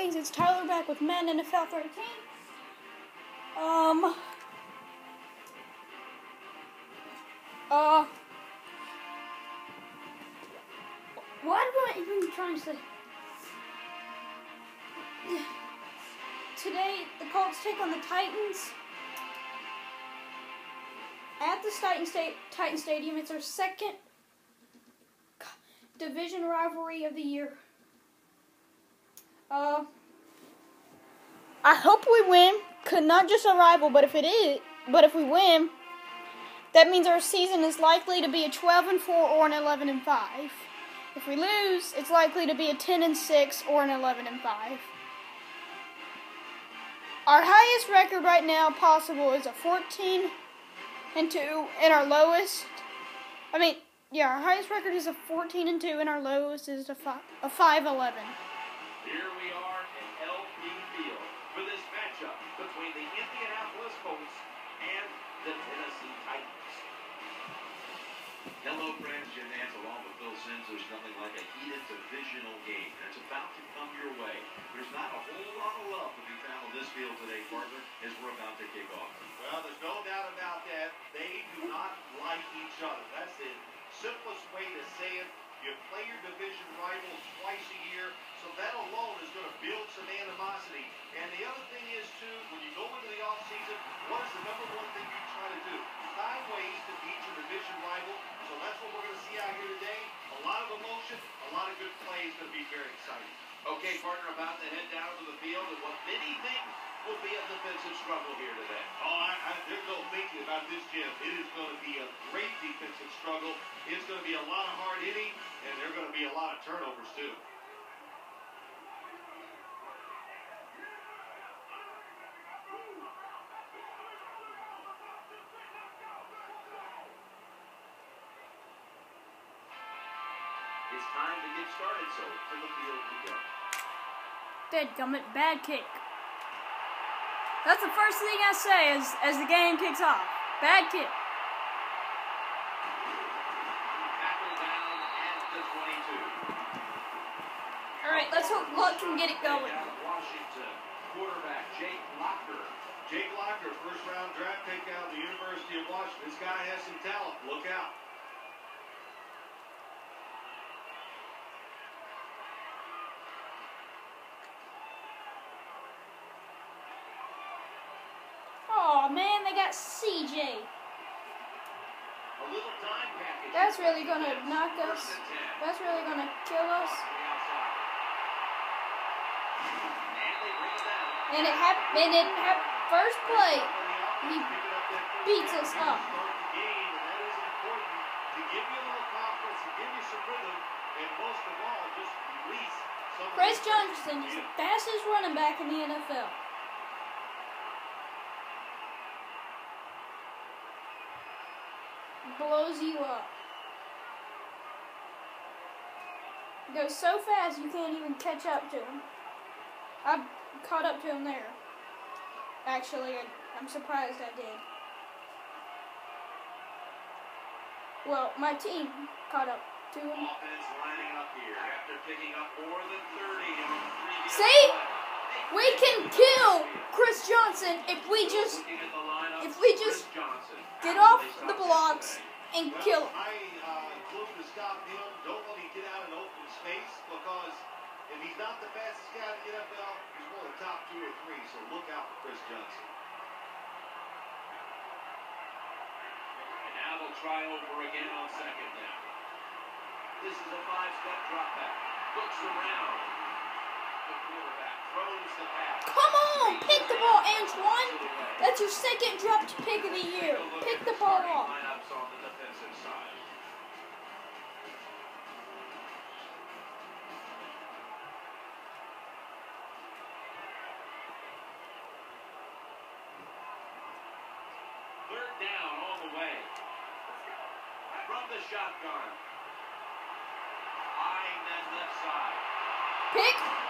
guys? It's Tyler back with Madden NFL 13. Um. Uh. What am I even trying to say? Today, the Colts take on the Titans at the Titan, State, Titan Stadium. It's our second division rivalry of the year. Uh, I hope we win. Could not just a rival, but if it is, but if we win, that means our season is likely to be a 12 and 4 or an 11 and 5. If we lose, it's likely to be a 10 and 6 or an 11 and 5. Our highest record right now possible is a 14 and 2, and our lowest, I mean, yeah, our highest record is a 14 and 2, and our lowest is a 5, a 5 11. Simms. There's nothing like a heated divisional game. It's about to come your way. There's not a whole lot of love to be found on this field today, partner, as we're about to kick off. Well, there's no doubt about that. They do not like each other. That's the simplest way to say it. You play your division rivals twice a year, so that alone is going to build some animosity. And the other thing is, too, when you go into the offseason, what is the number one thing you a defensive struggle here today. Oh, I, I, there's no thinking about this, Jim. It is going to be a great defensive struggle. It's going to be a lot of hard hitting, and there are going to be a lot of turnovers, too. It's time to get started, so to the field we go. Deadgummit, bad kick. That's the first thing I say as, as the game kicks off. Bad kick. Tackle down at the 22. Alright, let's hope Luck can get it going. Out of Washington, quarterback Jake Locker. Jake Locker, first round draft pick out of the University of Washington. This guy has some talent. Look out. Oh man, they got CJ. A little time package. That's really gonna knock us. First and 10. That's really gonna kill us. And it down. And it happened. And it happened. First play. He beats us up. Start the game, and that is important to give you a little confidence, give you some rhythm, and most of all, just release Chris Johnson is the fastest running back in the NFL. Blows you up. Goes so fast you can't even catch up to him. I caught up to him there. Actually, I, I'm surprised I did. Well, my team caught up to him. Offense lining up here after picking up more than 30 in the previous See? We can kill Chris Johnson if we just Looking at the lineup, if we just get off the blocks and kill him. I uh, to stop him. Don't let him get out in open space because if he's not the fastest guy in the NFL, he's one of the top two or three. So look out for Chris Johnson. And now they'll try over again on second down. This is a five-step drop back. Looks around. The quarterback throws the pass. Come on, pick the ball, Antoine. That's your second dropped pick of the year. Pick the ball off. Lineups on the defensive side. Third down on the way. From the shotgun. Eyeing that left side. Pick.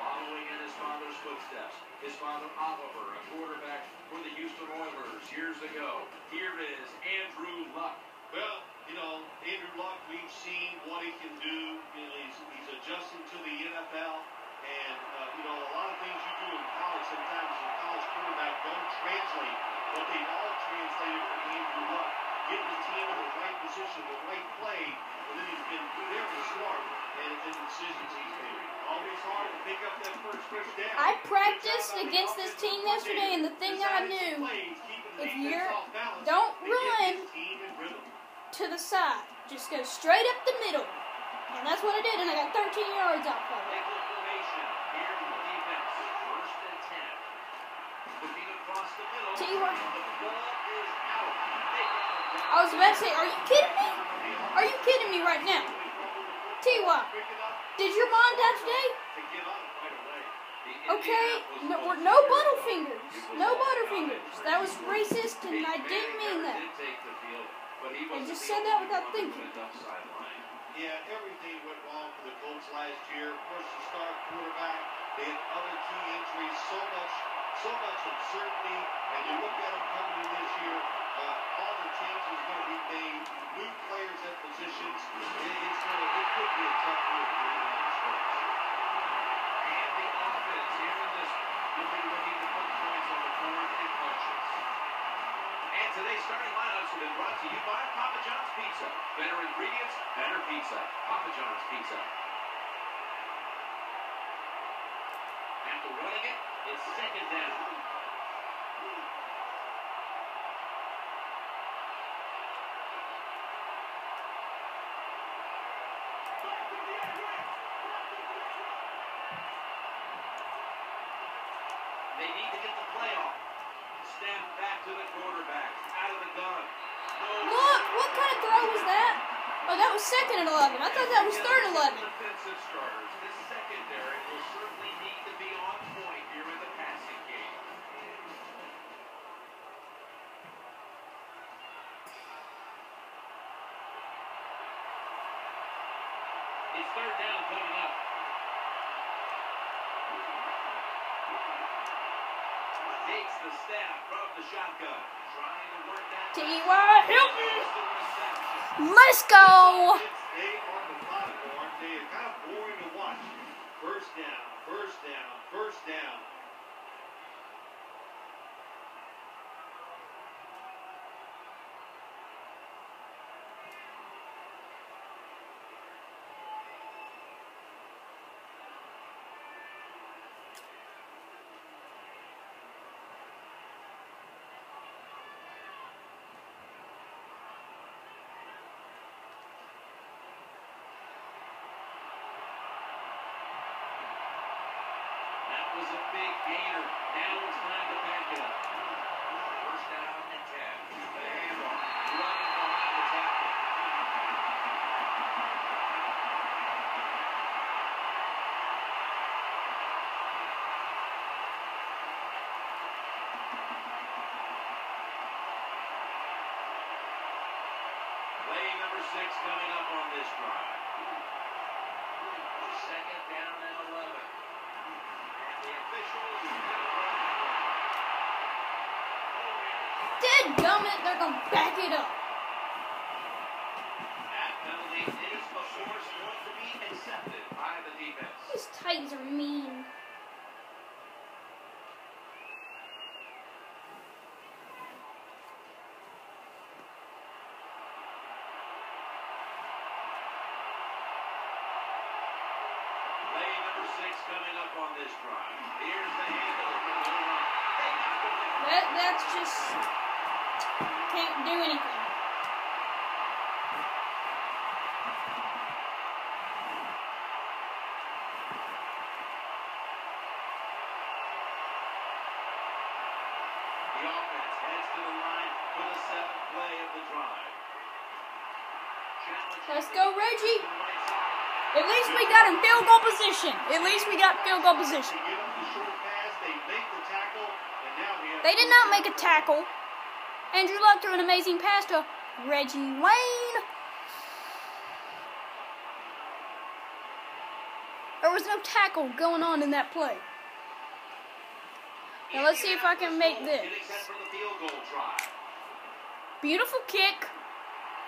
Following in his father's footsteps, his father Oliver, a quarterback for the Houston Oilers years ago. Here is Andrew Luck. Well, you know, Andrew Luck, we've seen what he can do. You know, he's, he's adjusting to the NFL. And, uh, you know, a lot of things you do in college sometimes as a college quarterback don't translate, but they've all translated for Andrew Luck. Getting the team in the right position, the right play, and then he's been very smart in the decisions he's made. Always hard to pick up that first first down. I practiced against this team yesterday, and the thing I knew, if you're- don't run to the side, just go straight up the middle. And that's what I did, and I got 13 yards off of it. Nickel I was about to say, are you kidding me? Are you kidding me right now? T.Y., did your mom die today? Okay, no, no butterfingers. No butterfingers. That was racist, and I didn't mean that. I just said that without thinking. Yeah, everything went wrong for the Colts last year. The star quarterback, they had other key injuries, so much, so much uncertainty. And you look at them coming in this year, Uh, all the changes going to be made, new players at positions. It, it's going to, it could be a tough year for the United States. And the offense here in this really looking to put points on the board bunches. And today's starting lineups have been brought to you by Papa John's Pizza. Better ingredients, better pizza. Papa John's Pizza. After running it, it's second down. They need to get the play. Snap back to the quarterback. Out of the gun. No Look, what kind of throw was that? Oh, that was second and 11. I thought that was third and 11. Defensive starters. This secondary will certainly need to be on point here in the passing game. It's third down coming up. Takes the snap from the shotgun. Trying to work that. T.Y. Hilton. Let's go. Are methodical, aren't they? Kind of boring to watch. First down, first down, first down. That was a big gainer. Now it's time to back it up. First down and 10. The. Running behind the tackle. Play number six coming up on this drive. Second down and 11. And the officials Dead gummit, they're going to back it up. That penalty is, of course, going to be accepted by the defense. These Titans are mean. Play six coming up on this drive. Here's the handoff to the run. They knock it down. That that's just can't do anything. The offense heads to the line for the seventh play of the drive. Let's go, Reggie. to the right side. At least we got in field goal position. At least we got field goal position. They did not make a tackle. Andrew Luck threw an amazing pass to Reggie Wayne. There was no tackle going on in that play. Now let's see if I can make this. Beautiful kick.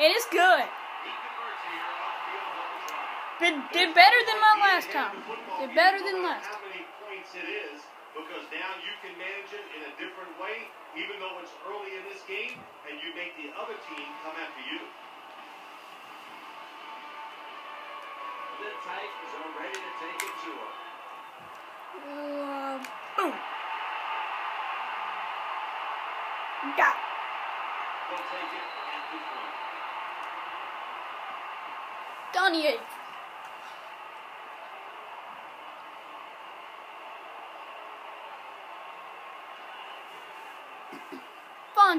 It is good. He converts here on field goal try. Did, did better than my last time. Did better than last How many points it is, because now you can manage it in a different way, even though it's early in this game, and you make the other team come after you. The Titans are ready to take it to him. Uh, boom. Got. They'll take it at the one. Donnie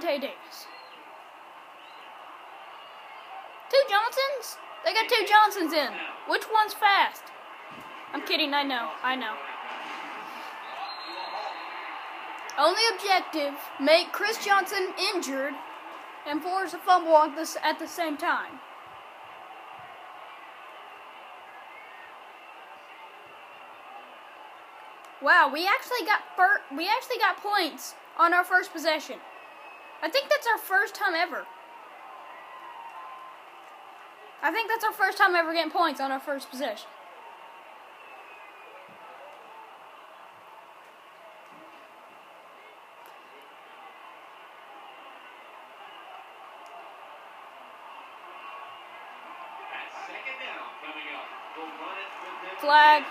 Davis. Two Johnsons? They got two Johnsons in. Which one's fast? I'm kidding, I know, I know. Only objective, make Chris Johnson injured and force a fumble at the, at the same time. Wow, we actually got we actually got points on our first possession. I think that's our first time ever. I think that's our first time ever getting points on our first possession. Flag.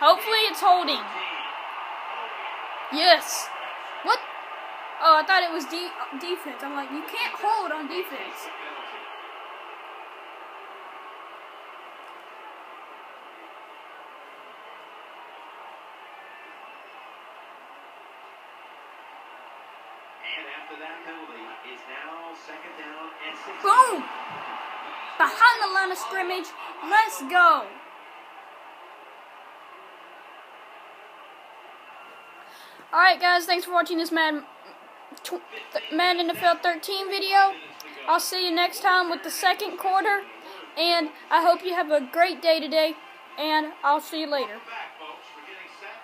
Hopefully it's holding. Yes. Oh, I thought it was de- defense. I'm like, you can't hold on defense. And after that penalty, it's now second down and six. Boom! Behind the line of scrimmage. Let's go. All right, guys. Thanks for watching this Madden, tw- Madden NFL 13 video. I'll see you next time with the second quarter. And I hope you have a great day today. And I'll see you later.